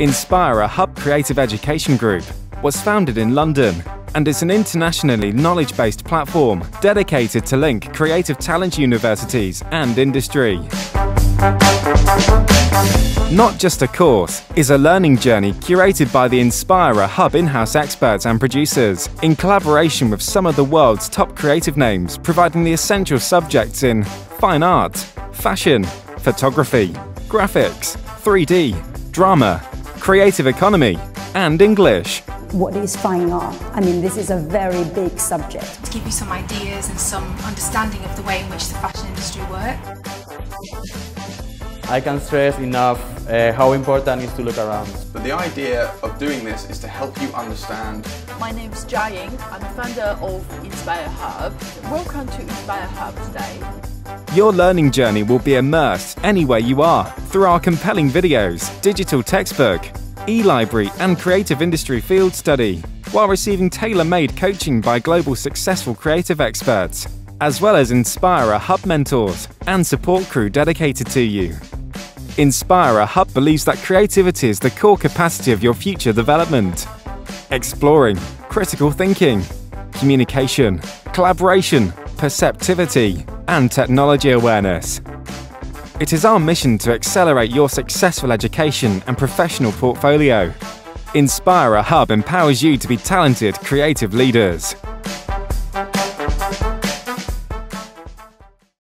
Inspirer Hub Creative Education Group was founded in London and is an internationally knowledge-based platform dedicated to link creative talent universities and industry. Not Just a Course is a learning journey curated by the Inspirer Hub in-house experts and producers in collaboration with some of the world's top creative names providing the essential subjects in fine art, fashion, photography, graphics, 3D, drama, creative economy and English what is fine art. I mean, this is a very big subject. To give you some ideas and some understanding of the way in which the fashion industry works. I can stress enough uh, how important it is to look around. But the idea of doing this is to help you understand. My name is Jia Ying. I'm the founder of Inspirer Hub. Welcome to Inspirer Hub today. Your learning journey will be immersed anywhere you are through our compelling videos, digital textbook, e-library and creative industry field study, while receiving tailor-made coaching by global successful creative experts, as well as Inspirer Hub mentors and support crew dedicated to you. Inspirer Hub believes that creativity is the core capacity of your future development. Exploring, critical thinking, communication, collaboration, perceptivity, and technology awareness. It is our mission to accelerate your successful education and professional portfolio. Inspirer Hub empowers you to be talented, creative leaders.